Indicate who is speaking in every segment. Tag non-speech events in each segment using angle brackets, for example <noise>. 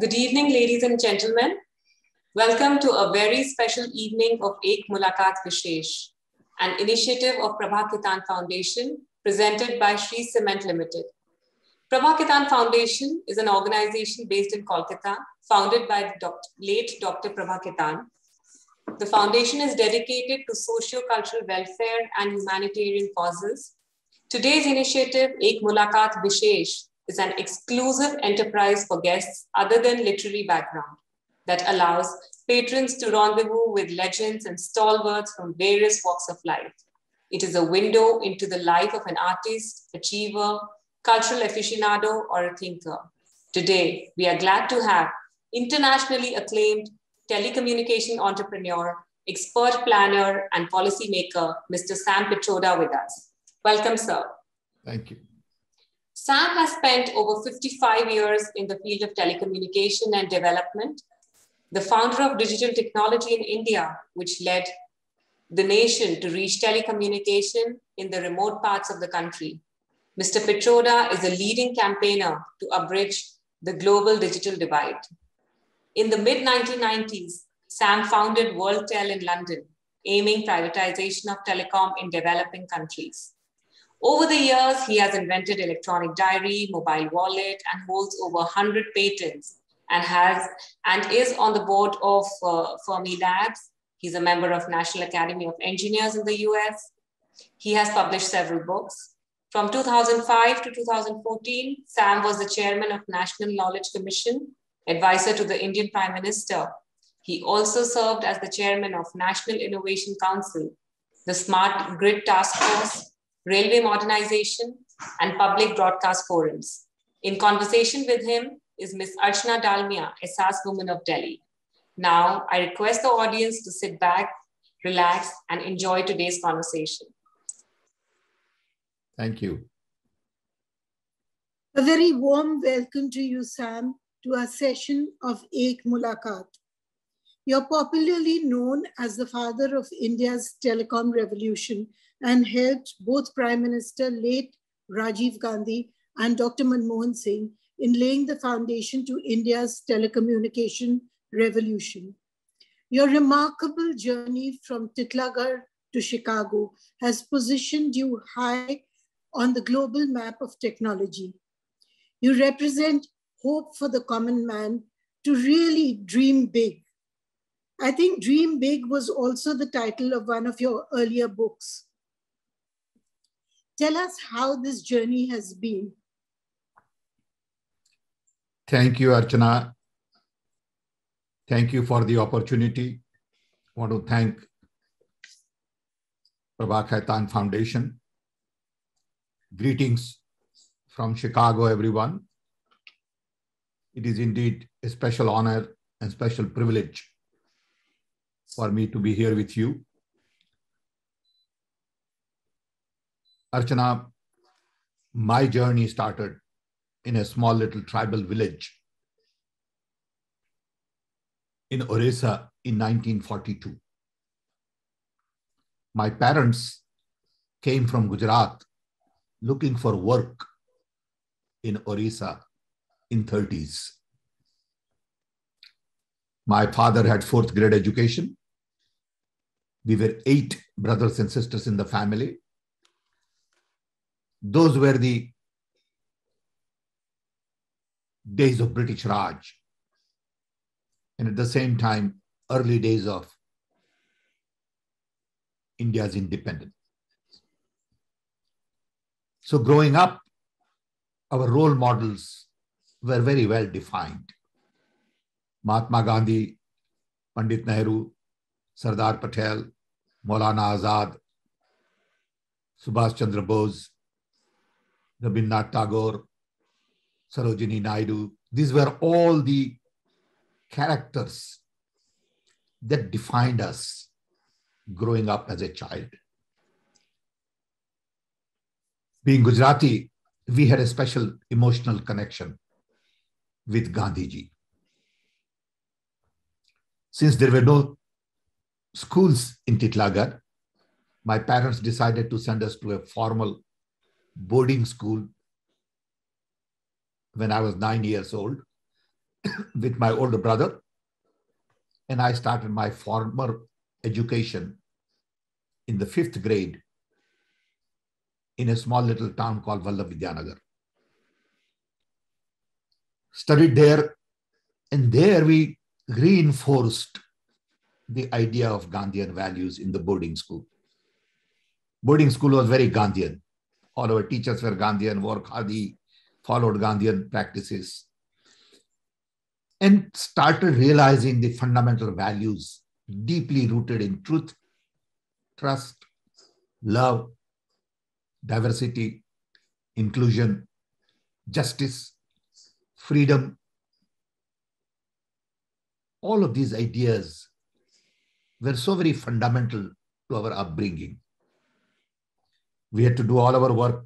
Speaker 1: Good evening, ladies and gentlemen. Welcome to a very special evening of Ek Mulakat Vishesh, an initiative of Prabha Khaitan Foundation presented by Shree Cement Limited. Prabha Khaitan Foundation is an organization based in Kolkata, founded by the late Dr. Prabha Khaitan. The foundation is dedicated to socio-cultural welfare and humanitarian causes. Today's initiative, Ek Mulakat Vishesh, is an exclusive enterprise for guests other than literary background that allows patrons to rendezvous with legends and stalwarts from various walks of life. It is a window into the life of an artist, achiever, cultural aficionado, or a thinker. Today, we are glad to have internationally acclaimed telecommunication entrepreneur, expert planner, and policymaker, Mr. Sam Pitroda with us. Welcome, sir.
Speaker 2: Thank you.
Speaker 1: Sam has spent over 55 years in the field of telecommunication and development, the founder of digital technology in India, which led the nation to reach telecommunication in the remote parts of the country. Mr. Pitroda is a leading campaigner to abridge the global digital divide. In the mid 1990s, Sam founded WorldTel in London, aiming privatization of telecom in developing countries. Over the years, he has invented electronic diary, mobile wallet, and holds over 100 patents and has and is on the board of uh, Fermi Labs. He's a member of National Academy of Engineers in the US. He has published several books. From 2005 to 2014, Sam was the chairman of National Knowledge Commission, advisor to the Indian Prime Minister. He also served as the chairman of National Innovation Council, the Smart Grid Task Force, railway modernization, and public broadcast forums. In conversation with him is Ms. Archana Dalmia, SAS Woman of Delhi. Now, I request the audience to sit back, relax, and enjoy today's conversation.
Speaker 2: Thank you.
Speaker 3: A very warm welcome to you, Sam, to our session of Ek Mulakat. You're popularly known as the father of India's telecom revolution and helped both Prime Minister late Rajiv Gandhi and Dr. Manmohan Singh in laying the foundation to India's telecommunication revolution. Your remarkable journey from Titlagarh to Chicago has positioned you high on the global map of technology. You represent hope for the common man to really dream big. I think Dream Big was also the title of one of your earlier books. Tell us how this journey has been.
Speaker 2: Thank you, Archana. Thank you for the opportunity. I want to thank Prabha Foundation. Greetings from Chicago, everyone. It is indeed a special honor and special privilege for me to be here with you. Archana, my journey started in a small little tribal village in Orissa in 1942. My parents came from Gujarat looking for work in Orissa in 30s. My father had fourth grade education. We were eight brothers and sisters in the family those were the days of British Raj. And at the same time, early days of India's independence. So, growing up, our role models were very well defined. Mahatma Gandhi, Pandit Nehru, Sardar Patel, Maulana Azad, Subhash Chandra Bose, Rabindranath Tagore, Sarojini Naidu. These were all the characters that defined us growing up as a child. Being Gujarati, we had a special emotional connection with Gandhiji. Since there were no schools in Titlagarh, my parents decided to send us to a formal boarding school when I was nine years old. <coughs> with my older brother, and I started my formal education in the fifth grade in a small little town called Vallabh. Studied there, and there we reinforced the idea of Gandhian values in the boarding school. Boarding school was very Gandhian. All our teachers were Gandhian, wore khadi, followed Gandhian practices, and started realizing the fundamental values deeply rooted in truth, trust, love, diversity, inclusion, justice, freedom. All of these ideas were so very fundamental to our upbringing. We had to do all our work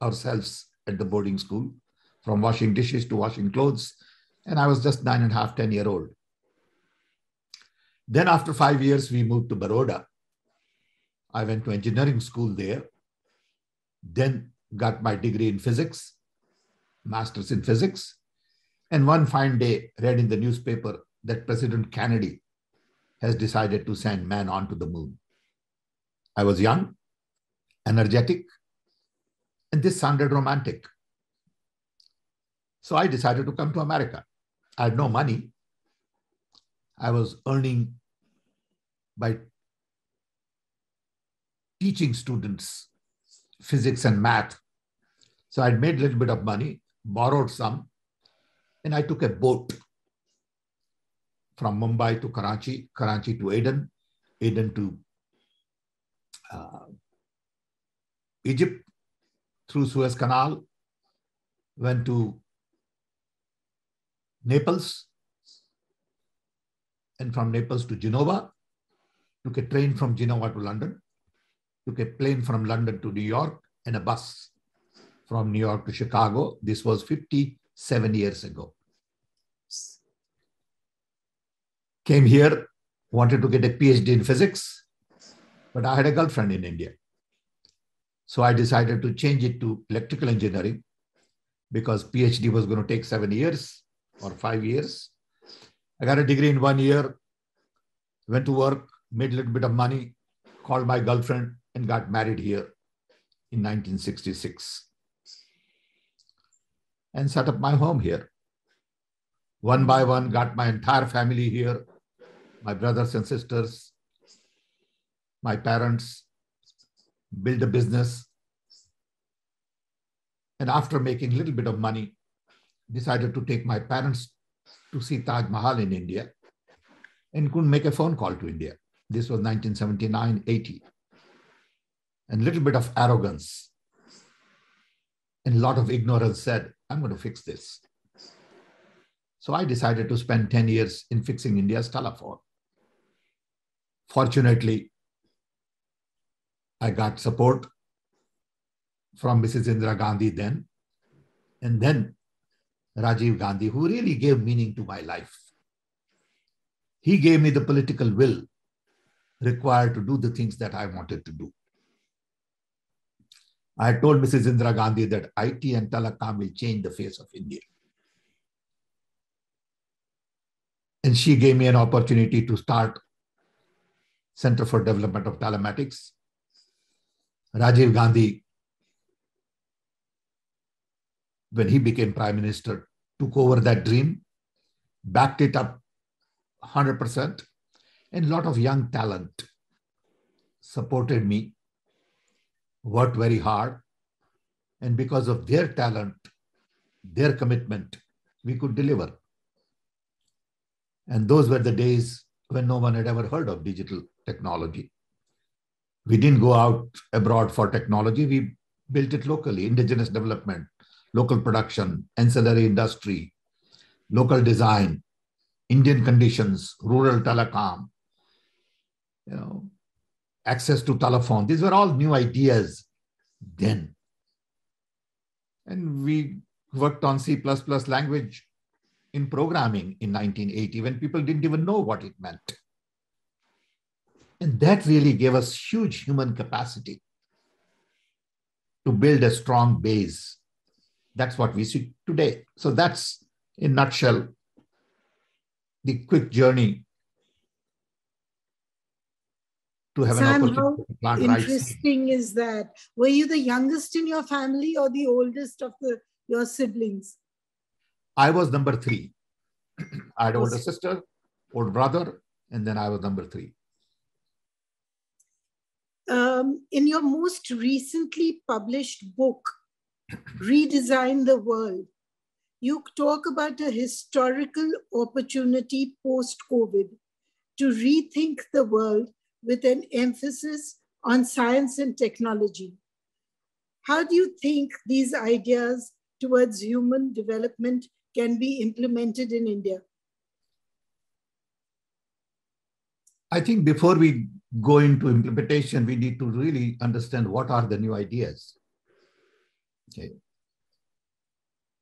Speaker 2: ourselves at the boarding school, from washing dishes to washing clothes. And I was just nine and a half, 10 year old. Then after five years, we moved to Baroda. I went to engineering school there, then got my degree in physics, master's in physics. And one fine day, read in the newspaper that President Kennedy has decided to send man onto the moon. I was young, energetic, and this sounded romantic. So I decided to come to America. I had no money. I was earning by teaching students physics and math. So I'd made a little bit of money, borrowed some, and I took a boat from Mumbai to Karachi, Karachi to Aden, Aden to uh, Egypt through Suez Canal, went to Naples, and from Naples to Genova, took a train from Genova to London, took a plane from London to New York, and a bus from New York to Chicago. This was 57 years ago. Came here, wanted to get a PhD in physics, but I had a girlfriend in India. So I decided to change it to electrical engineering because PhD was going to take seven years or five years. I got a degree in one year, went to work, made a little bit of money, called my girlfriend, and got married here in 1966 and set up my home here. One by one, got my entire family here, my brothers and sisters, my parents, build a business. And after making a little bit of money, decided to take my parents to see Taj Mahal in India and couldn't make a phone call to India. This was 1979 80. And a little bit of arrogance and a lot of ignorance said, I'm going to fix this. So I decided to spend 10 years in fixing India's telephone. Fortunately, I got support from Mrs. Indira Gandhi then, and then Rajiv Gandhi, who really gave meaning to my life. He gave me the political will required to do the things that I wanted to do. I told Mrs. Indira Gandhi that IT and telecom will change the face of India. And she gave me an opportunity to start Center for Development of Telematics. Rajiv Gandhi, when he became prime minister, took over that dream, backed it up 100%, and a lot of young talent supported me, worked very hard. And because of their talent, their commitment, we could deliver. And those were the days when no one had ever heard of digital technology. We didn't go out abroad for technology. We built it locally, indigenous development, local production, ancillary industry, local design, Indian conditions, rural telecom, you know, access to telephone. These were all new ideas then. And we worked on C++ language in programming in 1980 when people didn't even know what it meant. And that really gave us huge human capacity to build a strong base. That's what we see today. So that's in nutshell the quick journey to have
Speaker 3: Sam,
Speaker 2: an
Speaker 3: how
Speaker 2: opportunity to plant rice.
Speaker 3: interesting is that? Were you the youngest in your family or the oldest of the your siblings?
Speaker 2: I was number three. <clears throat> I had older sister, older brother, and then I was number three.
Speaker 3: Um, in your most recently published book, Redesign the World, you talk about a historical opportunity post COVID to rethink the world with an emphasis on science and technology. How do you think these ideas towards human development can be implemented in India?
Speaker 2: I think before we go into implementation, we need to really understand what are the new ideas. Okay.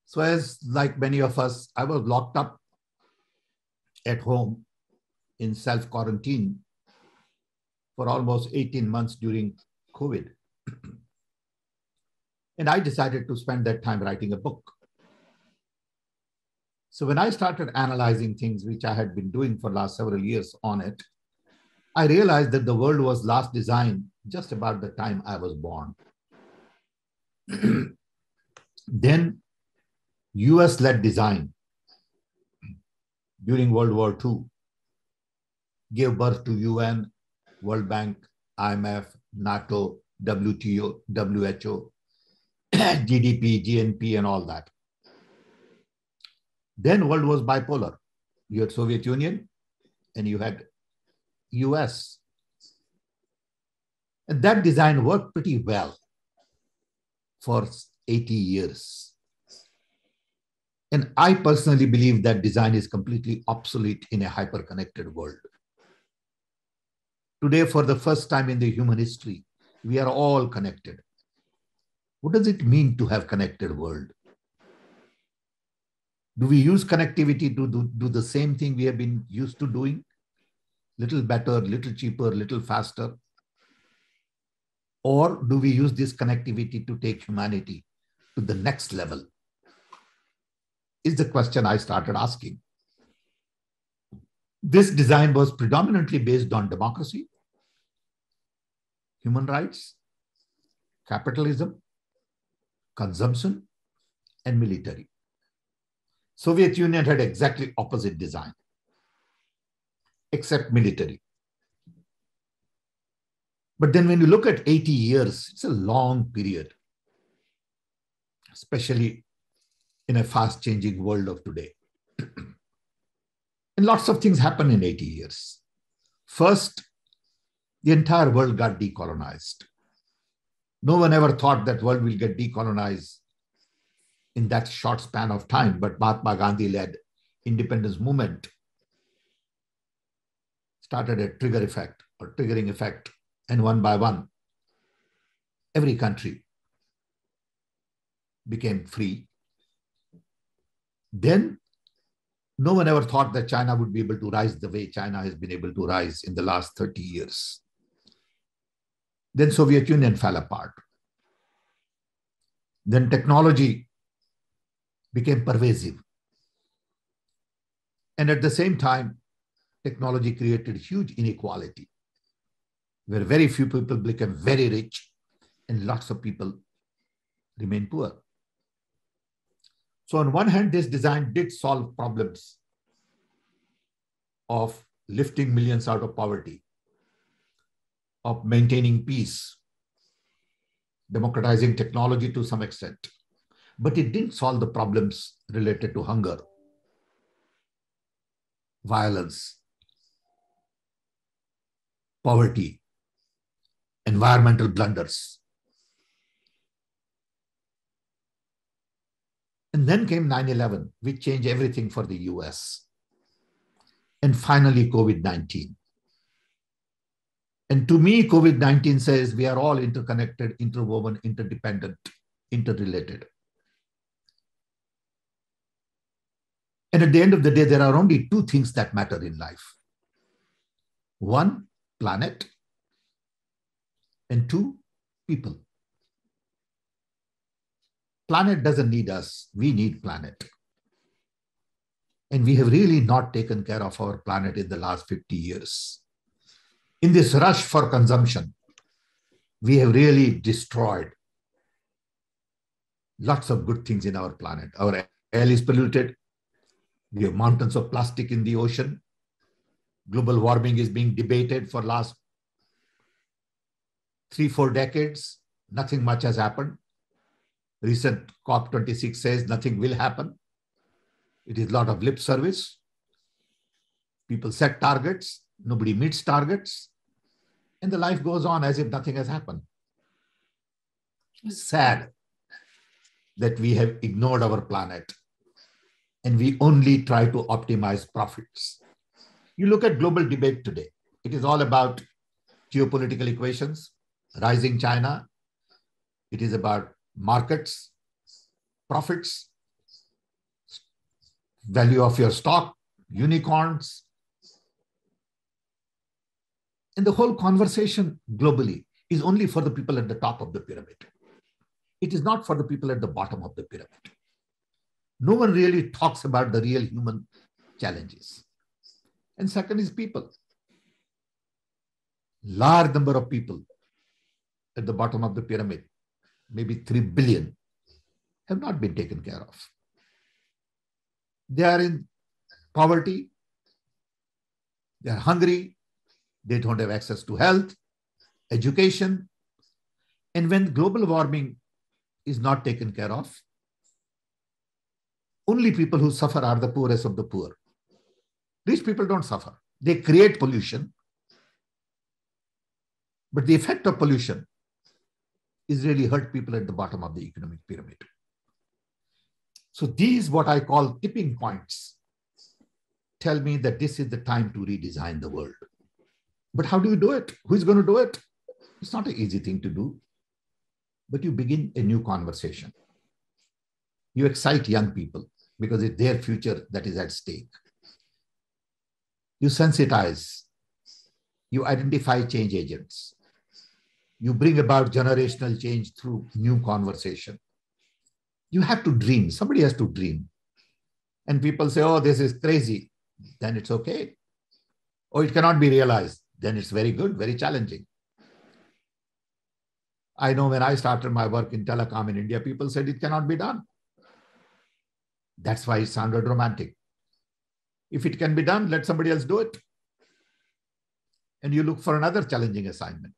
Speaker 2: So, as like many of us, I was locked up at home in self quarantine for almost 18 months during COVID. <clears throat> and I decided to spend that time writing a book. So when I started analyzing things, which I had been doing for last several years on it, I realized that the world was last designed just about the time I was born. <clears throat> then US led design during World War II gave birth to UN, World Bank, IMF, NATO, WTO, WHO, <clears throat> GDP, GNP, and all that. Then world was bipolar. You had Soviet Union and you had US. And that design worked pretty well for 80 years. And I personally believe that design is completely obsolete in a hyper-connected world. Today, for the first time in the human history, we are all connected. What does it mean to have connected world? Do we use connectivity to do, do the same thing we have been used to doing? Little better, little cheaper, little faster? Or do we use this connectivity to take humanity to the next level? Is the question I started asking. This design was predominantly based on democracy, human rights, capitalism, consumption, and military. Soviet Union had exactly opposite design, except military. But then when you look at 80 years, it's a long period, especially in a fast changing world of today. <clears throat> and lots of things happen in 80 years. First, the entire world got decolonized. No one ever thought that world will get decolonized in that short span of time, but Mahatma Gandhi led independence movement started a trigger effect or triggering effect, and one by one, every country became free. Then no one ever thought that China would be able to rise the way China has been able to rise in the last 30 years. Then Soviet Union fell apart. Then technology became pervasive. And at the same time, technology created huge inequality, where very few people became very rich and lots of people remain poor. So on one hand, this design did solve problems of lifting millions out of poverty, of maintaining peace, democratizing technology to some extent. But it didn't solve the problems related to hunger, violence, poverty, environmental blunders. And then came 9 11, which changed everything for the US. And finally, COVID 19. And to me, COVID 19 says we are all interconnected, interwoven, interdependent, interrelated. And at the end of the day, there are only two things that matter in life one, planet, and two, people. Planet doesn't need us, we need planet. And we have really not taken care of our planet in the last 50 years. In this rush for consumption, we have really destroyed lots of good things in our planet. Our air is polluted. We have mountains of plastic in the ocean. Global warming is being debated for last three, four decades. Nothing much has happened. Recent COP26 says nothing will happen. It is a lot of lip service. People set targets, nobody meets targets, and the life goes on as if nothing has happened. It's Sad that we have ignored our planet and we only try to optimize profits. You look at global debate today, it is all about geopolitical equations, rising China, it is about markets, profits, value of your stock, unicorns. And the whole conversation globally is only for the people at the top of the pyramid. It is not for the people at the bottom of the pyramid. No one really talks about the real human challenges. And second is people. Large number of people at the bottom of the pyramid, maybe 3 billion, have not been taken care of. They are in poverty, they are hungry, they don't have access to health, education. And when global warming is not taken care of, only people who suffer are the poorest of the poor. Rich people don't suffer. They create pollution. But the effect of pollution is really hurt people at the bottom of the economic pyramid. So these, what I call tipping points, tell me that this is the time to redesign the world. But how do you do it? Who's going to do it? It's not an easy thing to do, but you begin a new conversation. You excite young people because it's their future that is at stake. You sensitize, you identify change agents, you bring about generational change through new conversation. You have to dream. Somebody has to dream. And people say, oh, this is crazy. Then it's okay. Or it cannot be realized. Then it's very good, very challenging. I know when I started my work in telecom in India, people said it cannot be done. That's why it sounded romantic. If it can be done, let somebody else do it. And you look for another challenging assignment.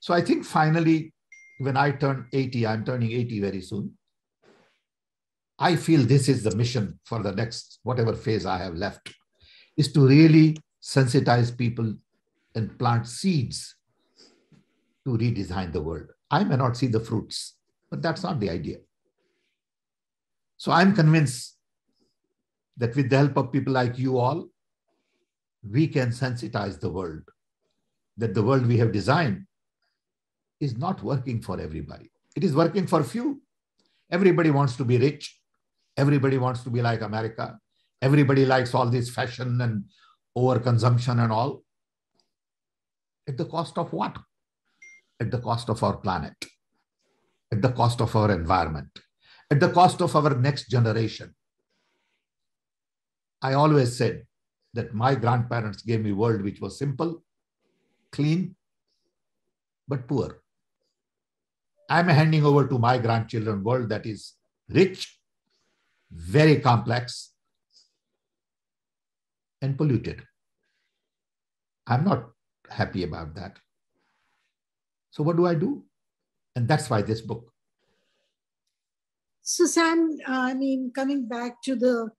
Speaker 2: So I think finally, when I turn 80, I'm turning 80 very soon. I feel this is the mission for the next whatever phase I have left, is to really sensitize people and plant seeds to redesign the world. I may not see the fruits, but that's not the idea. So I'm convinced that with the help of people like you all, we can sensitize the world, that the world we have designed is not working for everybody. It is working for few. Everybody wants to be rich. Everybody wants to be like America. Everybody likes all this fashion and overconsumption and all. At the cost of what? At the cost of our planet, at the cost of our environment, at the cost of our next generation. I always said that my grandparents gave me world which was simple, clean, but poor. I'm handing over to my grandchildren world that is rich, very complex, and polluted. I'm not happy about that. So what do I do? And that's why this book.
Speaker 3: So Sam, I mean, coming back to the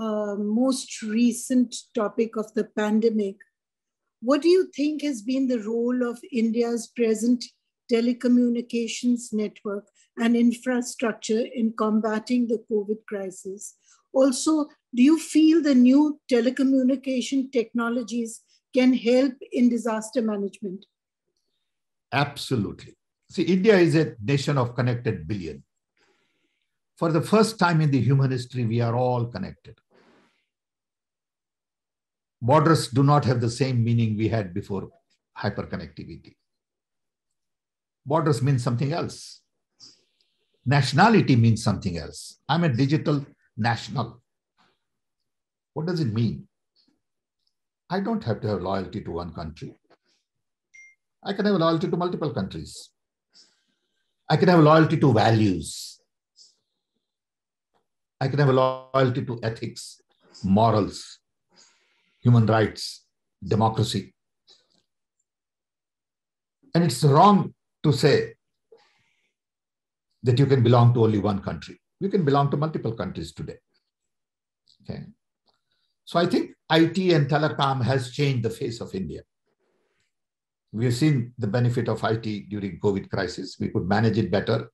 Speaker 3: uh, most recent topic of the pandemic, what do you think has been the role of India's present telecommunications network and infrastructure in combating the COVID crisis? Also, do you feel the new telecommunication technologies can help in disaster management?
Speaker 2: Absolutely. See, India is a nation of connected billion. For the first time in the human history, we are all connected. Borders do not have the same meaning we had before hyperconnectivity. Borders mean something else. Nationality means something else. I'm a digital national. What does it mean? I don't have to have loyalty to one country. I can have loyalty to multiple countries. I can have loyalty to values. I can have loyalty to ethics, morals, human rights, democracy. And it's wrong to say that you can belong to only one country. You can belong to multiple countries today. Okay. So I think IT and telecom has changed the face of India. We have seen the benefit of IT during COVID crisis. We could manage it better.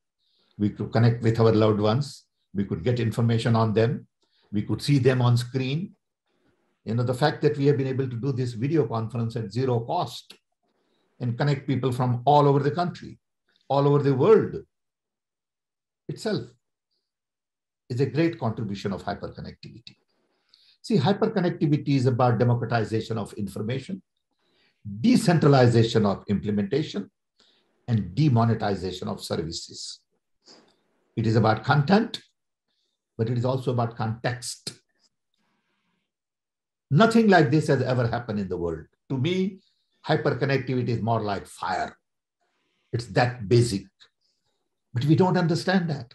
Speaker 2: We could connect with our loved ones. We could get information on them. We could see them on screen. You know, the fact that we have been able to do this video conference at zero cost and connect people from all over the country, all over the world itself is a great contribution of hyperconnectivity. See, hyperconnectivity is about democratization of information, decentralization of implementation, and demonetization of services. It is about content, but it is also about context. Nothing like this has ever happened in the world. To me, hyperconnectivity is more like fire. It's that basic. But we don't understand that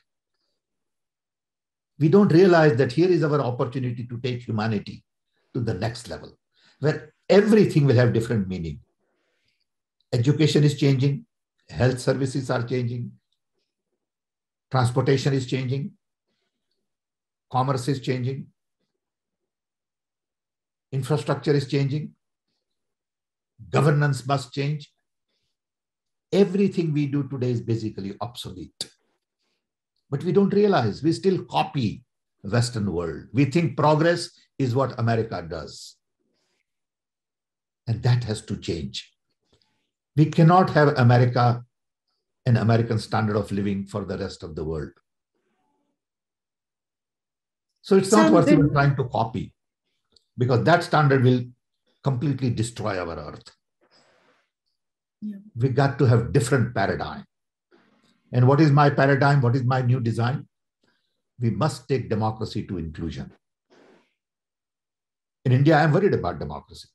Speaker 2: we don't realize that here is our opportunity to take humanity to the next level, where everything will have different meaning. Education is changing, health services are changing, transportation is changing, commerce is changing, infrastructure is changing, governance must change. Everything we do today is basically obsolete. But we don't realize we still copy Western world. We think progress is what America does. And that has to change. We cannot have America an American standard of living for the rest of the world. So it's not worth even trying to copy because that standard will completely destroy our earth. Yeah. We got to have different paradigm. And what is my paradigm? What is my new design? We must take democracy to inclusion. In India, I'm worried about democracy.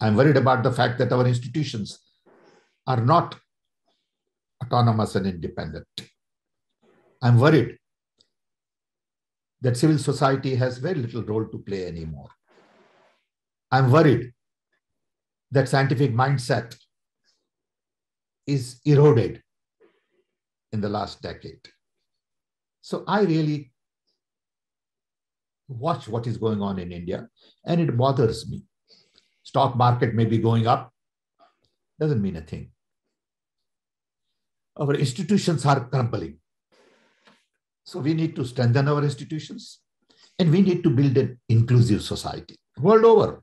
Speaker 2: I'm worried about the fact that our institutions are not autonomous and independent. I'm worried that civil society has very little role to play anymore. I'm worried that scientific mindset is eroded in the last decade. So I really watch what is going on in India and it bothers me. Stock market may be going up, doesn't mean a thing. Our institutions are crumbling. So we need to strengthen our institutions and we need to build an inclusive society world over,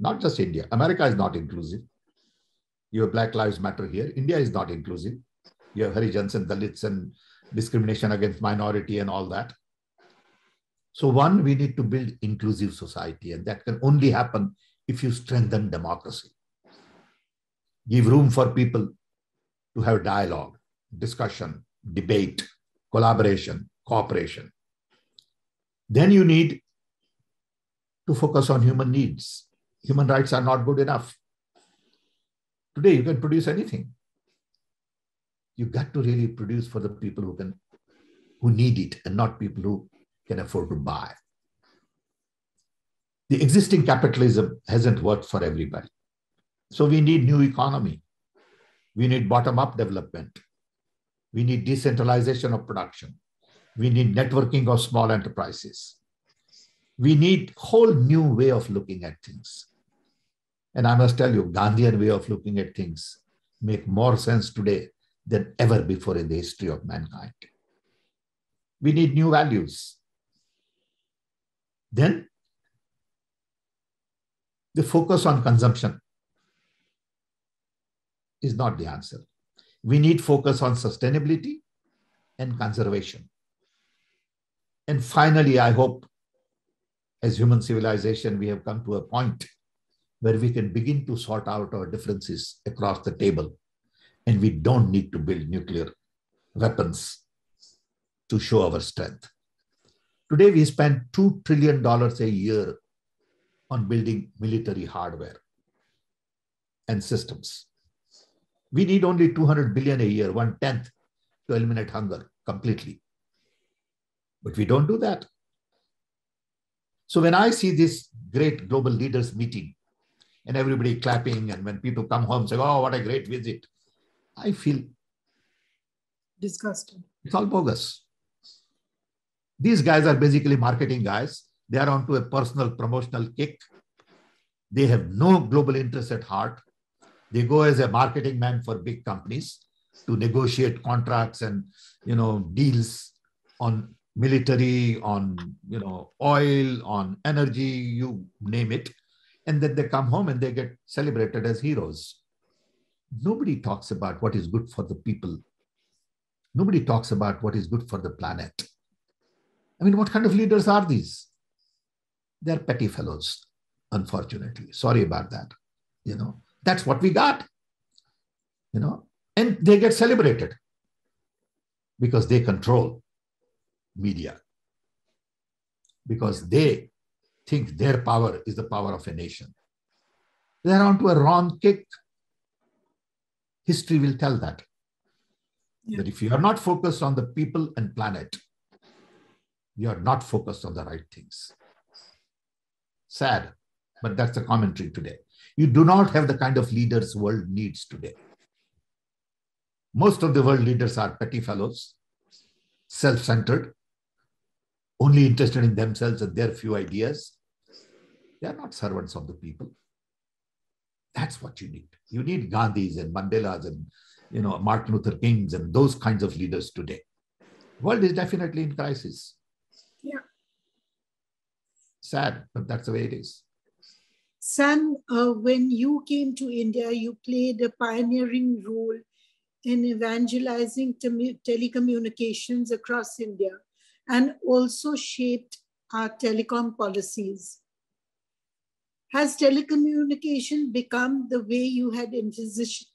Speaker 2: not just India. America is not inclusive. Your Black Lives Matter here. India is not inclusive you have Harijans and Dalits and discrimination against minority and all that. So one, we need to build inclusive society and that can only happen if you strengthen democracy. Give room for people to have dialogue, discussion, debate, collaboration, cooperation. Then you need to focus on human needs. Human rights are not good enough. Today, you can produce anything. You got to really produce for the people who can who need it and not people who can afford to buy. The existing capitalism hasn't worked for everybody. So we need new economy. We need bottom up development. We need decentralization of production. We need networking of small enterprises. We need whole new way of looking at things and i must tell you gandhian way of looking at things make more sense today than ever before in the history of mankind. We need new values. Then, the focus on consumption is not the answer. We need focus on sustainability and conservation. And finally, I hope as human civilization, we have come to a point where we can begin to sort out our differences across the table and we don't need to build nuclear weapons to show our strength. Today, we spend $2 trillion a year on building military hardware and systems. We need only 200 billion a year, one tenth, to eliminate hunger completely. But we don't do that. So when I see this great global leaders meeting and everybody clapping, and when people come home say, "Oh, what a great visit," I feel
Speaker 3: disgusted.
Speaker 2: It's all bogus. These guys are basically marketing guys. They are onto a personal promotional kick. They have no global interest at heart. They go as a marketing man for big companies to negotiate contracts and you know deals on military, on you know oil, on energy, you name it, and then they come home and they get celebrated as heroes. Nobody talks about what is good for the people. Nobody talks about what is good for the planet. I mean, what kind of leaders are these? They're petty fellows, unfortunately. Sorry about that. You know, that's what we got. You know, and they get celebrated because they control media, because they think their power is the power of a nation. They're onto a wrong kick. History will tell that. Yeah. That if you are not focused on the people and planet, you are not focused on the right things. Sad, but that's the commentary today. You do not have the kind of leaders world needs today. Most of the world leaders are petty fellows, self-centered, only interested in themselves and their few ideas. They are not servants of the people. That's what you need. You need Gandhis and Mandelas and you know Martin Luther Kings and those kinds of leaders today. World is definitely in crisis.
Speaker 3: Yeah.
Speaker 2: Sad, but that's the way it is.
Speaker 3: Sam, uh, when you came to India, you played a pioneering role in evangelizing telecommunications across India and also shaped our telecom policies. Has telecommunication become the way you had envisaged?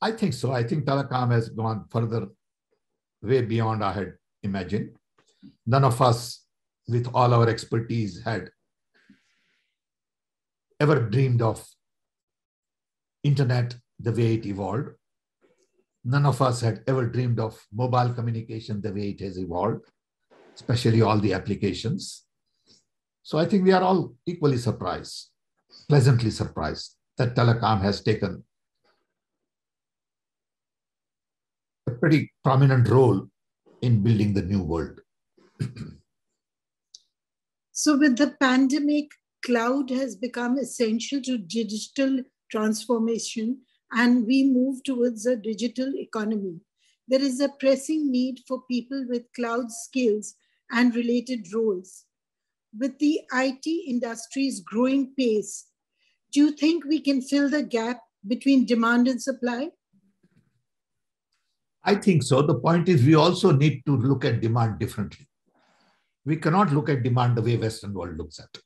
Speaker 2: I think so. I think telecom has gone further, way beyond I had imagined. None of us, with all our expertise, had ever dreamed of internet the way it evolved. None of us had ever dreamed of mobile communication the way it has evolved, especially all the applications. So I think we are all equally surprised, pleasantly surprised that telecom has taken a pretty prominent role in building the new world. <clears throat>
Speaker 3: so with the pandemic, cloud has become essential to digital transformation and we move towards a digital economy. There is a pressing need for people with cloud skills and related roles. With the IT industry's growing pace, do you think we can fill the gap between demand and supply?
Speaker 2: I think so. The point is, we also need to look at demand differently. We cannot look at demand the way Western world looks at. It.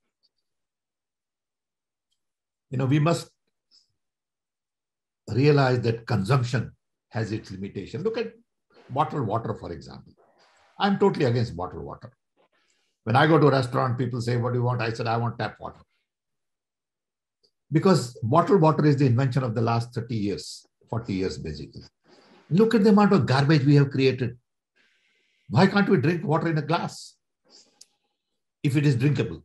Speaker 2: You know, we must realize that consumption has its limitation. Look at bottled water, for example. I'm totally against bottled water. When I go to a restaurant, people say, What do you want? I said, I want tap water. Because bottled water is the invention of the last 30 years, 40 years, basically. Look at the amount of garbage we have created. Why can't we drink water in a glass if it is drinkable?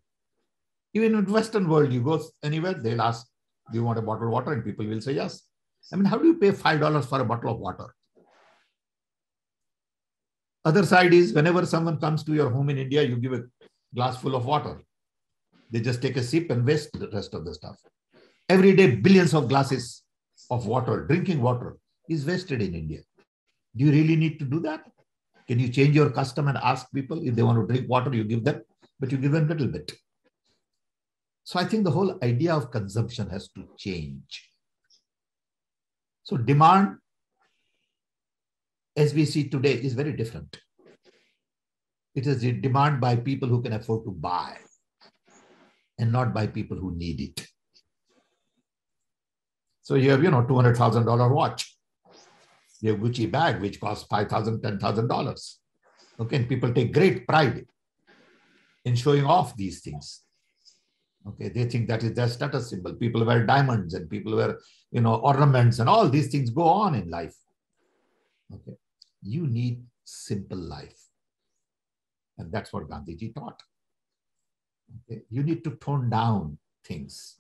Speaker 2: Even in the Western world, you go anywhere, they'll ask, do you want a bottle of water? And people will say yes. I mean, how do you pay $5 for a bottle of water? Other side is whenever someone comes to your home in India, you give a glass full of water. They just take a sip and waste the rest of the stuff. Every day, billions of glasses of water, drinking water, is wasted in India. Do you really need to do that? Can you change your custom and ask people if they want to drink water, you give them, but you give them a little bit. So I think the whole idea of consumption has to change. So demand, as we see today, is very different. It is a demand by people who can afford to buy and not by people who need it. So you have, you know, $200,000 watch. You have Gucci bag, which costs $5,000, $10,000. Okay, and people take great pride in showing off these things. Okay, they think that is their status symbol. People wear diamonds and people wear, you know, ornaments and all these things go on in life. Okay, you need simple life. And that's what Gandhiji taught. Okay? You need to tone down things.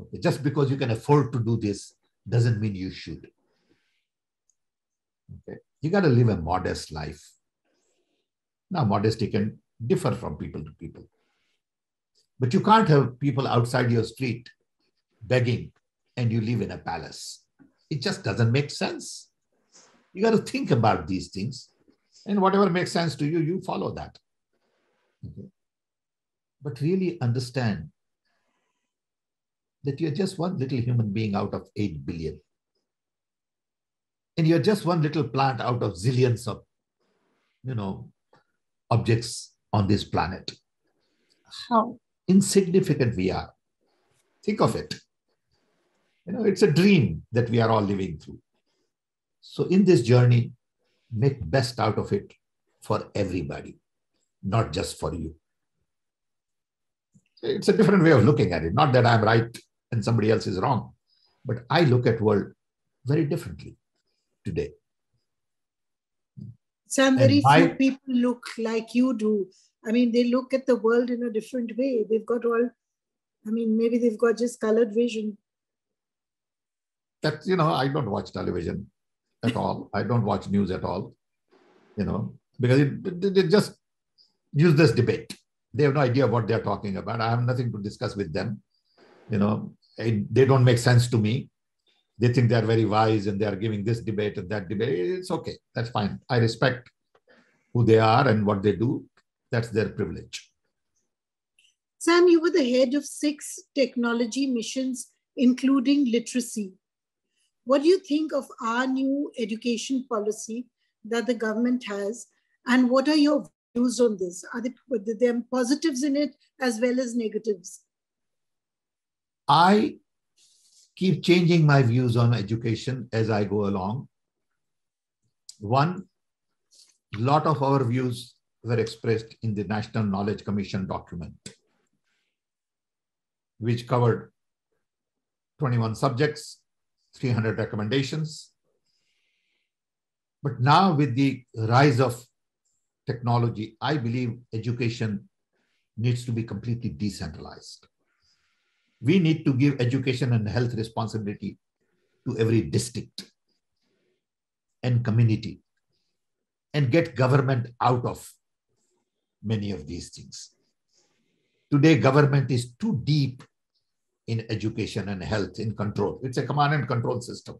Speaker 2: Okay? Just because you can afford to do this doesn't mean you should. Okay? You got to live a modest life. Now, modesty can differ from people to people. But you can't have people outside your street begging and you live in a palace. It just doesn't make sense. You got to think about these things. And whatever makes sense to you, you follow that. Okay. But really understand that you're just one little human being out of 8 billion. And you're just one little plant out of zillions of, you know, objects on this planet. How insignificant we are. Think of it. You know, it's a dream that we are all living through. So in this journey, make best out of it for everybody, not just for you. It's a different way of looking at it. Not that I'm right and somebody else is wrong, but I look at world very differently today.
Speaker 3: Sam, very few people look like you do. I mean, they look at the world in a different way. They've got all, I mean, maybe they've got just colored vision.
Speaker 2: That, you know, I don't watch television at all. I don't watch news at all, you know, because it, they just use this debate. They have no idea what they're talking about. I have nothing to discuss with them. You know, they don't make sense to me. They think they're very wise and they are giving this debate and that debate. It's okay. That's fine. I respect who they are and what they do. That's their privilege.
Speaker 3: Sam, you were the head of six technology missions, including literacy. What do you think of our new education policy that the government has? And what are your views on this? Are there positives in it as well as negatives?
Speaker 2: I keep changing my views on education as I go along. One, a lot of our views were expressed in the National Knowledge Commission document, which covered 21 subjects 300 recommendations. But now with the rise of technology, I believe education needs to be completely decentralized. We need to give education and health responsibility to every district and community and get government out of many of these things. Today, government is too deep in education and health in control. It's a command and control system.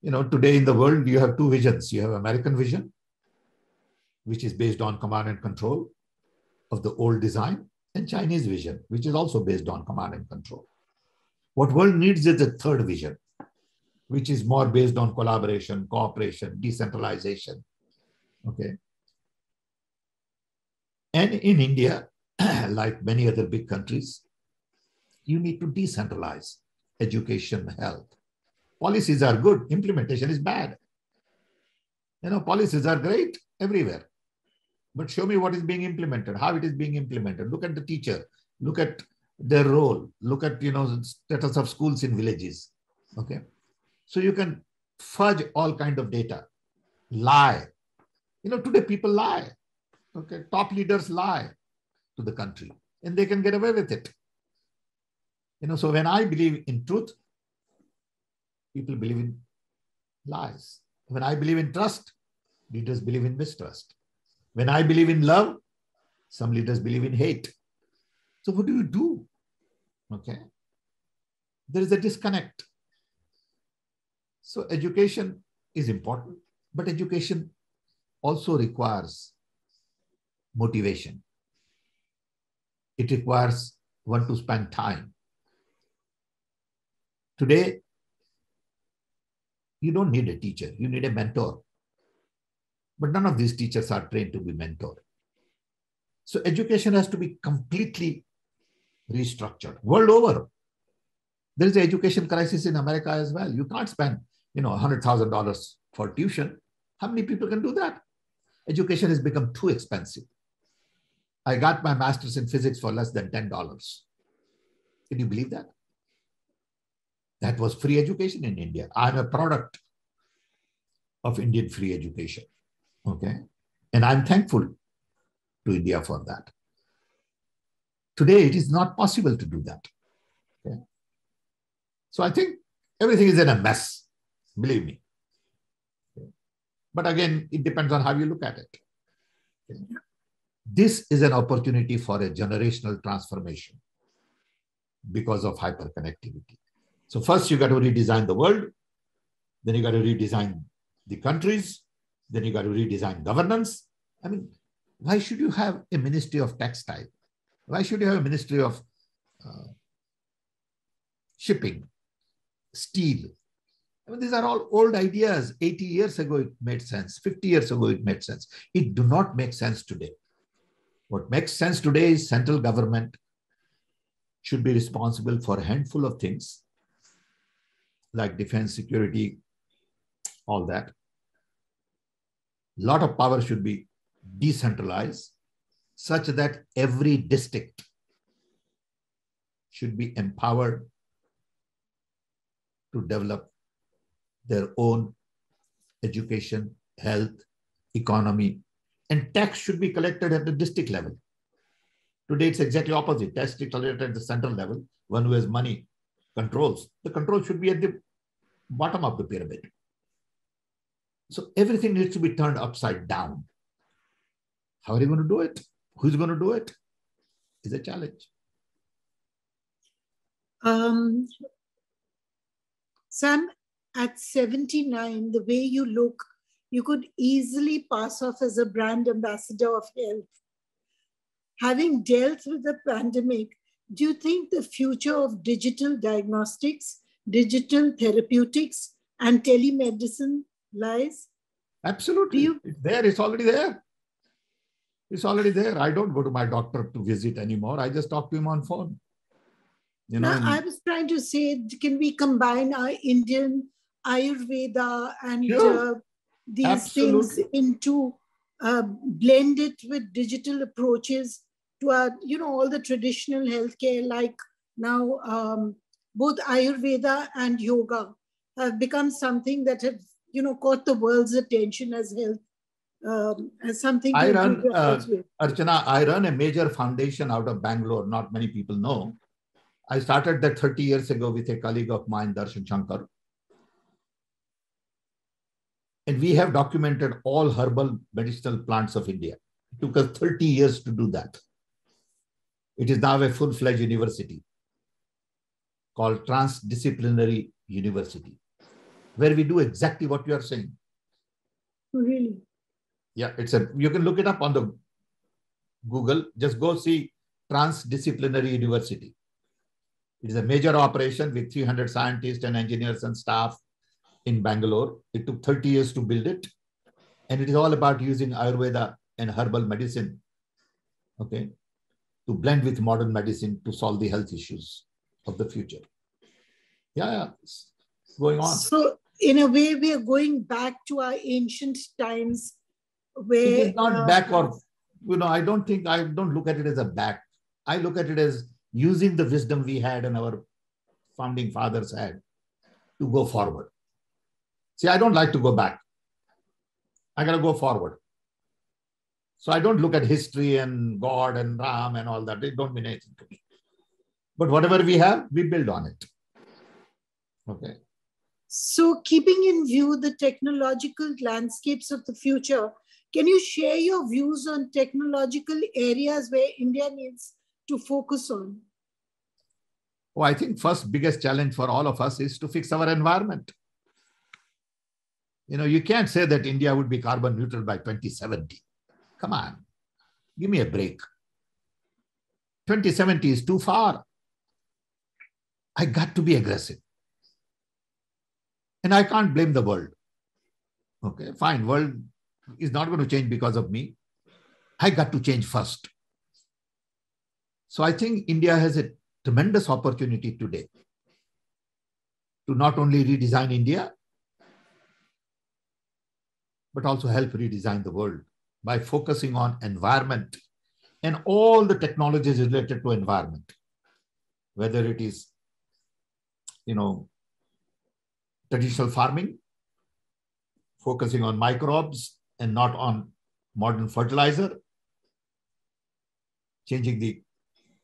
Speaker 2: You know, today in the world, you have two visions. You have American vision, which is based on command and control of the old design, and Chinese vision, which is also based on command and control. What world needs is a third vision, which is more based on collaboration, cooperation, decentralization. Okay. And in India, <clears throat> like many other big countries, you need to decentralize education, health. Policies are good, implementation is bad. You know, policies are great everywhere. But show me what is being implemented, how it is being implemented. Look at the teacher, look at their role, look at you know status of schools in villages. Okay. So you can fudge all kind of data, lie. You know, today people lie. Okay, top leaders lie to the country and they can get away with it. You know, so when I believe in truth, people believe in lies. When I believe in trust, leaders believe in mistrust. When I believe in love, some leaders believe in hate. So what do you do? Okay. There is a disconnect. So education is important, but education also requires motivation. It requires one to spend time. Today, you don't need a teacher, you need a mentor. But none of these teachers are trained to be mentored. So education has to be completely restructured world over. There is an education crisis in America as well. You can't spend, you know, $100,000 for tuition. How many people can do that? Education has become too expensive. I got my master's in physics for less than $10. Can you believe that? That was free education in India. I'm a product of Indian free education. Okay. And I'm thankful to India for that. Today, it is not possible to do that. Okay. So I think everything is in a mess, believe me. Okay. But again, it depends on how you look at it. Okay. This is an opportunity for a generational transformation because of hyperconnectivity. So first you got to redesign the world, then you got to redesign the countries, then you got to redesign governance. I mean, why should you have a ministry of textile? Why should you have a ministry of uh, shipping, steel? I mean, these are all old ideas. 80 years ago, it made sense. 50 years ago, it made sense. It do not make sense today. What makes sense today is central government should be responsible for a handful of things like defense, security, all that. A lot of power should be decentralized such that every district should be empowered to develop their own education, health, economy, and tax should be collected at the district level. Today, it's exactly opposite. Tax is collected at the central level. One who has money controls. The control should be at the bottom of the pyramid. So everything needs to be turned upside down. How are you going to do it? Who's going to do it? Is a challenge.
Speaker 3: Um, Sam, at 79, the way you look, you could easily pass off as a brand ambassador of health. Having dealt with the pandemic, do you think the future of digital diagnostics, digital therapeutics, and telemedicine lies?
Speaker 2: Absolutely. You... It's there, it's already there. It's already there. I don't go to my doctor to visit anymore. I just talk to him on phone.
Speaker 3: You know, now, I was trying to say, can we combine our Indian Ayurveda and sure. uh, these Absolutely. things into uh, blend it with digital approaches to our, you know, all the traditional healthcare, like now um, both Ayurveda and yoga have become something that have, you know, caught the world's attention as health um, as something.
Speaker 2: I run, uh, Archana, I run a major foundation out of Bangalore. Not many people know. I started that 30 years ago with a colleague of mine, Darshan Shankar. And we have documented all herbal medicinal plants of India. It took us 30 years to do that. It is now a full-fledged university called Transdisciplinary University, where we do exactly what you are saying.
Speaker 3: Oh, really?
Speaker 2: Yeah, it's a you can look it up on the Google. Just go see Transdisciplinary University. It is a major operation with 300 scientists and engineers and staff in Bangalore. It took 30 years to build it. And it is all about using Ayurveda and herbal medicine, okay, to blend with modern medicine to solve the health issues of the future. Yeah, yeah. going on.
Speaker 3: So, in a way, we are going back to our ancient times where.
Speaker 2: It is not uh, back or, you know, I don't think, I don't look at it as a back. I look at it as using the wisdom we had and our founding fathers had to go forward. See, I don't like to go back. I got to go forward. So I don't look at history and God and Ram and all that. It don't mean anything to me. But whatever we have, we build on it. Okay.
Speaker 3: So, keeping in view the technological landscapes of the future, can you share your views on technological areas where India needs to focus on?
Speaker 2: Oh, I think first biggest challenge for all of us is to fix our environment. You know, you can't say that India would be carbon neutral by 2070. Come on, give me a break. 2070 is too far. I got to be aggressive. And I can't blame the world. Okay, fine. World is not going to change because of me. I got to change first. So I think India has a tremendous opportunity today to not only redesign India, but also help redesign the world by focusing on environment and all the technologies related to environment, whether it is, you know, traditional farming, focusing on microbes and not on modern fertilizer, changing the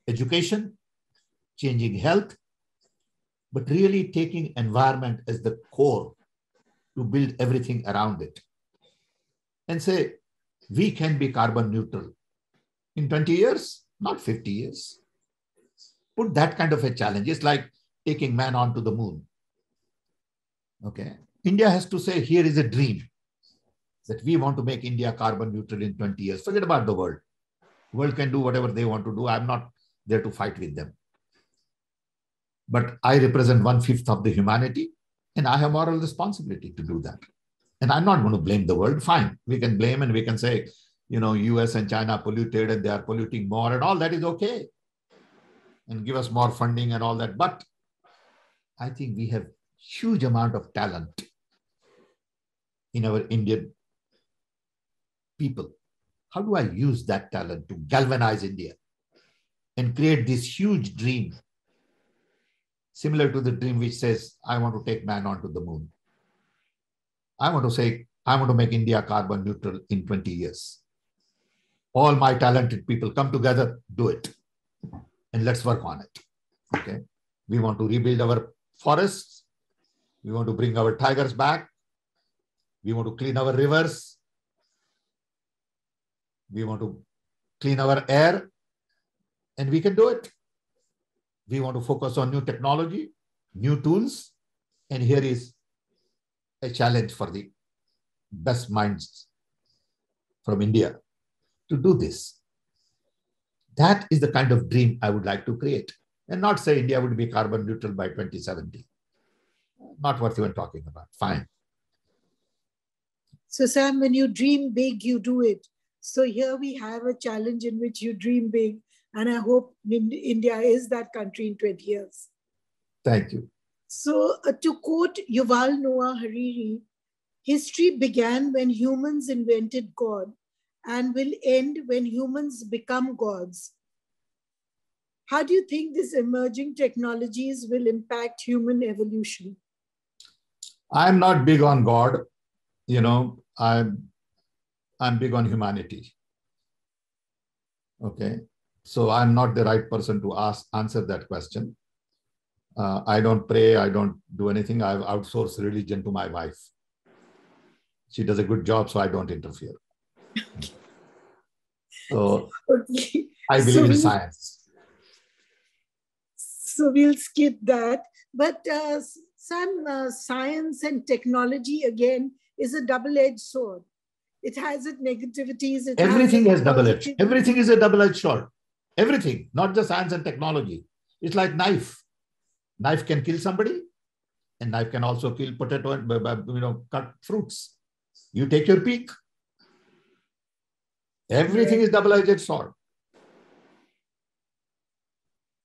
Speaker 2: education, changing health, but really taking environment as the core to build everything around it. And say, we can be carbon neutral in 20 years, not 50 years. Put that kind of a challenge. It's like taking man onto the moon. Okay. India has to say, here is a dream that we want to make India carbon neutral in 20 years. Forget about the world. World can do whatever they want to do. I'm not there to fight with them. But I represent one fifth of the humanity, and I have moral responsibility to do that. And I'm not going to blame the world. Fine, we can blame and we can say, you know, US and China polluted and they are polluting more, and all that is okay. And give us more funding and all that. But I think we have huge amount of talent in our Indian people. How do I use that talent to galvanize India and create this huge dream, similar to the dream which says, I want to take man onto the moon? I want to say, I want to make India carbon neutral in 20 years. All my talented people come together, do it, and let's work on it. Okay. We want to rebuild our forests. We want to bring our tigers back. We want to clean our rivers. We want to clean our air, and we can do it. We want to focus on new technology, new tools, and here is a challenge for the best minds from India to do this. That is the kind of dream I would like to create and not say India would be carbon neutral by 2070. Not worth even talking about. Fine.
Speaker 3: So, Sam, when you dream big, you do it. So, here we have a challenge in which you dream big. And I hope India is that country in 20 years.
Speaker 2: Thank you.
Speaker 3: So, uh, to quote Yuval Noah Harari, history began when humans invented God and will end when humans become gods. How do you think these emerging technologies will impact human evolution?
Speaker 2: I'm not big on God. You know, I'm I'm big on humanity. Okay. So I'm not the right person to ask answer that question. Uh, I don't pray. I don't do anything. I've outsourced religion to my wife. She does a good job, so I don't interfere. <laughs> So okay. I believe so in science.
Speaker 3: So we'll skip that. But uh, some uh, science and technology again is a double-edged sword. It has its negativities. It
Speaker 2: Everything has, has double-edged. Everything is a double-edged sword. Everything, not just science and technology. It's like knife. Knife can kill somebody, and knife can also kill potato and uh, uh, you know cut fruits. You take your pick. Everything is double-edged sword.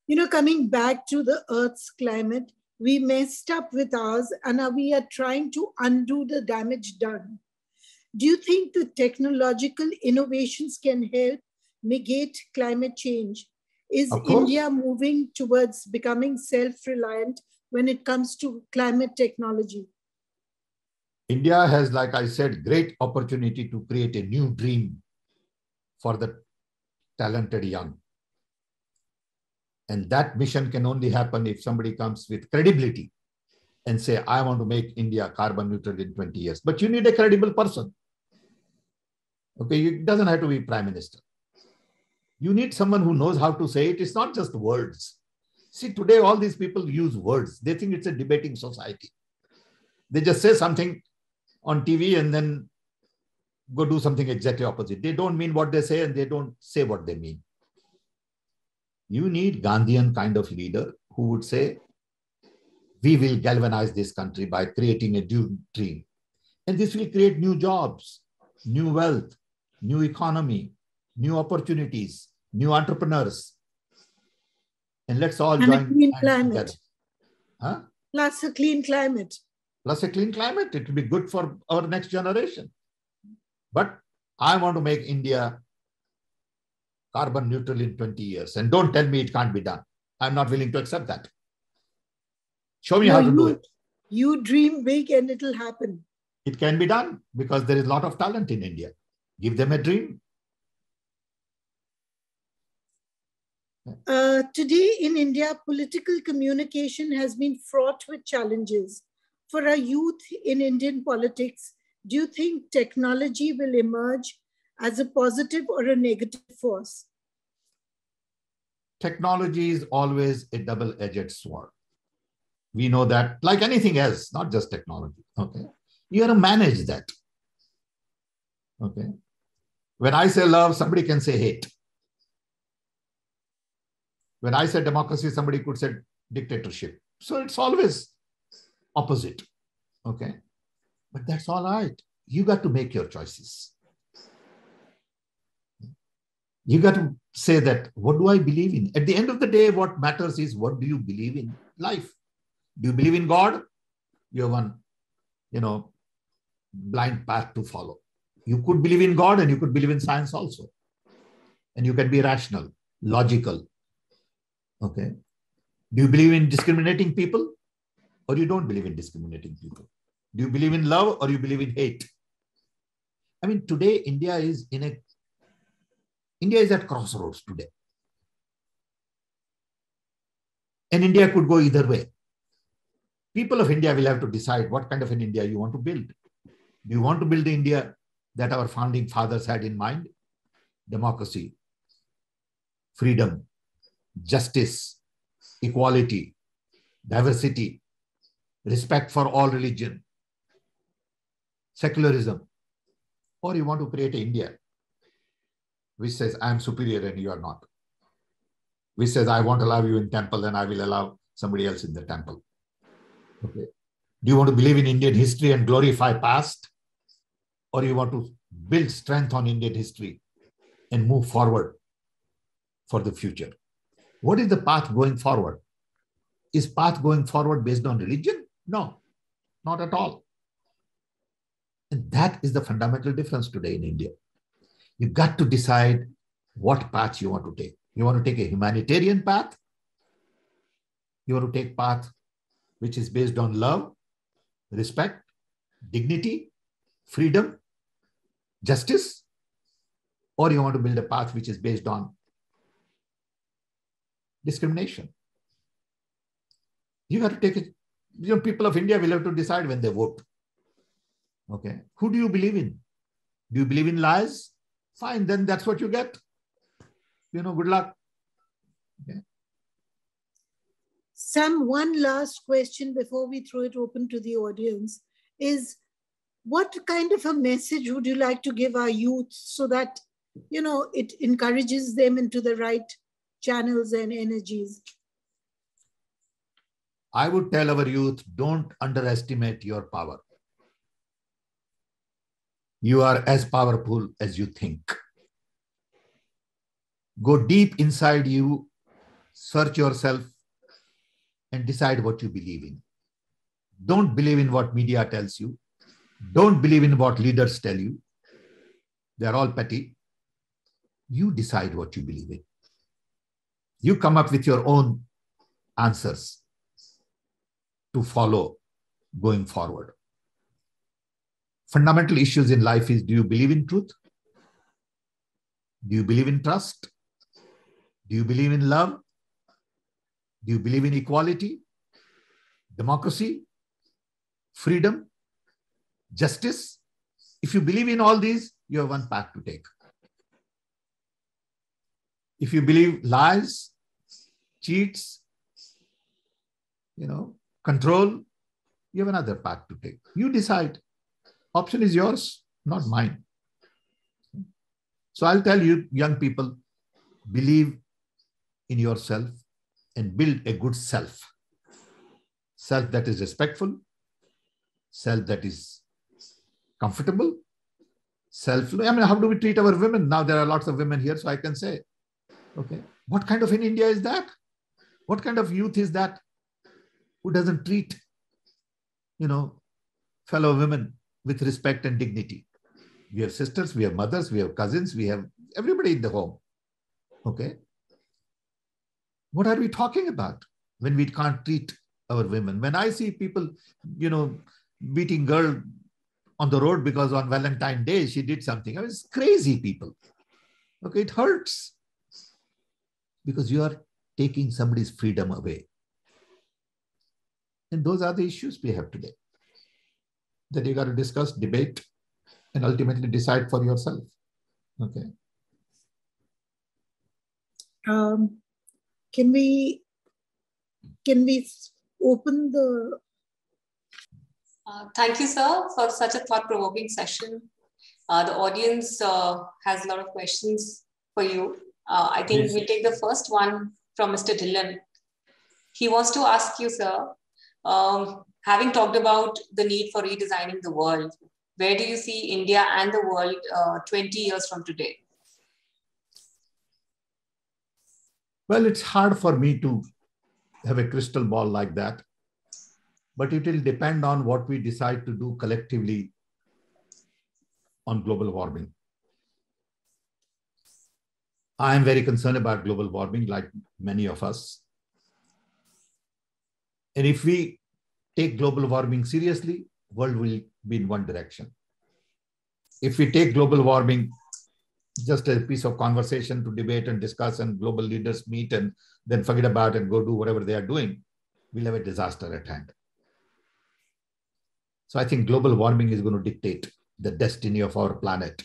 Speaker 3: You know, coming back to the Earth's climate, we messed up with ours and now we are trying to undo the damage done. Do you think the technological innovations can help negate climate change? Is India moving towards becoming self reliant when it comes to climate technology?
Speaker 2: India has, like I said, great opportunity to create a new dream for the talented young. And that mission can only happen if somebody comes with credibility and say, I want to make India carbon neutral in 20 years. But you need a credible person. Okay, it doesn't have to be prime minister. You need someone who knows how to say it. It's not just words. See, today all these people use words. They think it's a debating society. They just say something on TV and then go do something exactly opposite. They don't mean what they say and they don't say what they mean. You need Gandhian kind of leader who would say, we will galvanize this country by creating a new dream. And this will create new jobs, new wealth, new economy, new opportunities, new entrepreneurs. And let's all and join.
Speaker 3: A clean climate. Huh? Plus a clean climate.
Speaker 2: Plus a clean climate. It will be good for our next generation. But I want to make India carbon neutral in 20 years. And don't tell me it can't be done. I'm not willing to accept that. Show me no, how to
Speaker 3: you,
Speaker 2: do it.
Speaker 3: You dream big and it'll happen.
Speaker 2: It can be done because there is a lot of talent in India. Give them a dream.
Speaker 3: Uh, today in India, political communication has been fraught with challenges. For our youth in Indian politics, do you think technology will emerge as a positive or a negative force?
Speaker 2: Technology is always a double edged sword. We know that, like anything else, not just technology. Okay. You have to manage that. Okay. When I say love, somebody can say hate. When I said democracy, somebody could say dictatorship. So it's always opposite. Okay. But that's all right. You got to make your choices. You got to say that, what do I believe in? At the end of the day, what matters is what do you believe in life? Do you believe in God? You have one, you know, blind path to follow. You could believe in God and you could believe in science also. And you can be rational, logical, Okay. Do you believe in discriminating people or you don't believe in discriminating people? Do you believe in love or you believe in hate? I mean, today India is in a India is at crossroads today. And India could go either way. People of India will have to decide what kind of an India you want to build. Do you want to build the India that our founding fathers had in mind? Democracy, freedom, justice, equality, diversity, respect for all religion, secularism, or you want to create India which says I am superior and you are not, which says I won't allow you in temple and I will allow somebody else in the temple. Okay. Do you want to believe in Indian history and glorify past, or you want to build strength on Indian history and move forward for the future? What is the path going forward? Is path going forward based on religion? No, not at all. And that is the fundamental difference today in India. You've got to decide what path you want to take. You want to take a humanitarian path? You want to take path which is based on love, respect, dignity, freedom, justice? Or you want to build a path which is based on discrimination. You have to take it. You know, people of India will have to decide when they vote. Okay. Who do you believe in? Do you believe in lies? Fine, then that's what you get. You know, good luck. Okay.
Speaker 3: Sam, one last question before we throw it open to the audience is what kind of a message would you like to give our youth so that you know it encourages them into the right channels and energies?
Speaker 2: I would tell our youth don't underestimate your power. You are as powerful as you think. Go deep inside you, search yourself, and decide what you believe in. Don't believe in what media tells you. Don't believe in what leaders tell you. They're all petty. You decide what you believe in. You come up with your own answers to follow going forward. Fundamental issues in life is do you believe in truth? Do you believe in trust? Do you believe in love? Do you believe in equality, democracy, freedom, justice? If you believe in all these, you have one path to take. If you believe lies, cheats, you know, control, you have another path to take. You decide. Option is yours, not mine. So I'll tell you, young people, believe in yourself and build a good self. Self that is respectful, self that is comfortable, self. I mean, how do we treat our women? Now there are lots of women here, so I can say, okay, what kind of an India is that? What kind of youth is that who doesn't treat, you know, fellow women with respect and dignity? We have sisters, we have mothers, we have cousins, we have everybody in the home. Okay. What are we talking about when we can't treat our women? When I see people, you know, beating girl on the road because on Valentine Day she did something. I mean, it's crazy people. Okay, it hurts because you are taking somebody's freedom away. And those are the issues we have today that you got to discuss, debate, and ultimately decide for yourself. Okay.
Speaker 3: Um, can we can we open the?
Speaker 1: Uh, thank you, sir, for such a thought-provoking session. Uh, the audience uh, has a lot of questions for you. Uh, I think yes. we take the first one from Mr. Dillon. He wants to ask you, sir, um, having talked about the need for redesigning the world, where do you see India and the world uh, 20 years from today?
Speaker 2: Well, it's hard for me to have a crystal ball like that, but it will depend on what we decide to do collectively on global warming. I am very concerned about global warming, like many of us. And if we take global warming seriously, world will be in one direction. If we take global warming just a piece of conversation to debate and discuss and global leaders meet and then forget about and go do whatever they are doing, we'll have a disaster at hand. So I think global warming is going to dictate the destiny of our planet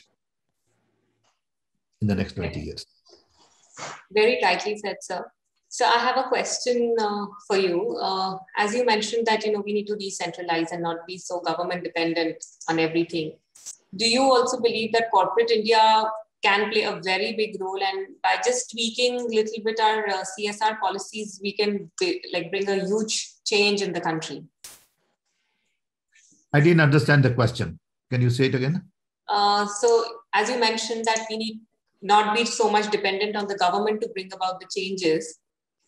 Speaker 2: in the next 20 years.
Speaker 1: Very tightly said, sir. So I have a question uh, for you. Uh, as you mentioned that you know we need to decentralize and not be so government dependent on everything. Do you also believe that corporate India can play a very big role, and by just tweaking a little bit our uh, CSR policies, we can be, like bring a huge change in the country?
Speaker 2: I didn't understand the question. Can you say it again?
Speaker 1: Uh, so as you mentioned that we need not be so much dependent on the government to bring about the changes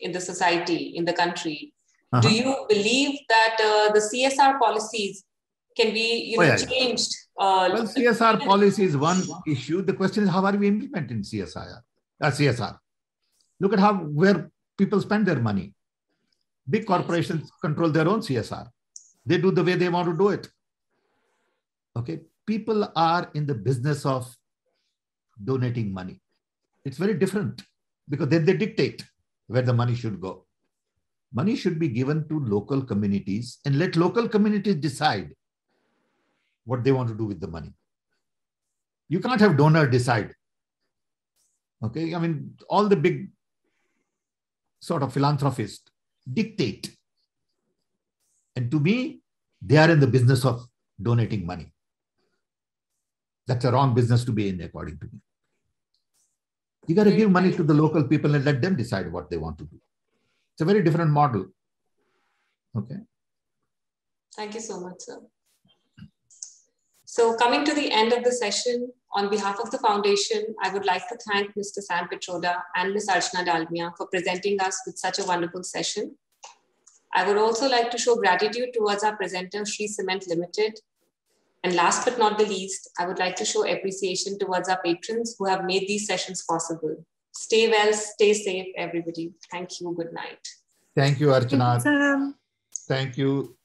Speaker 1: in the society, in the country. Uh-huh. Do you believe that uh, the CSR policies can be you know, oh, yeah, changed?
Speaker 2: Uh, well, CSR policy is one issue. The question is, how are we implementing CSR? Uh, CSR. Look at how where people spend their money. Big corporations control their own CSR. They do the way they want to do it. Okay, people are in the business of donating money. It's very different because then they dictate where the money should go. Money should be given to local communities and let local communities decide what they want to do with the money. You can't have donor decide. Okay, I mean, all the big sort of philanthropists dictate. And to me, they are in the business of donating money. That's a wrong business to be in, according to me. You got to give money to the local people and let them decide what they want to do. It's a very different model. Okay.
Speaker 1: Thank you so much, sir. So coming to the end of the session, on behalf of the foundation, I would like to thank Mr. Sam Pitroda and Ms. Archana Dalmia for presenting us with such a wonderful session. I would also like to show gratitude towards our presenter, Shree Cement Limited, and last but not the least, I would like to show appreciation towards our patrons who have made these sessions possible. Stay well, stay safe, everybody. Thank you. Good night.
Speaker 2: Thank you, Archana. Thank, Thank you,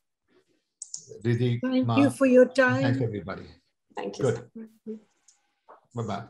Speaker 3: Riddhi. Thank Ma. you for your time.
Speaker 2: Thank you, everybody.
Speaker 1: Thank you.
Speaker 2: Good. Bye bye.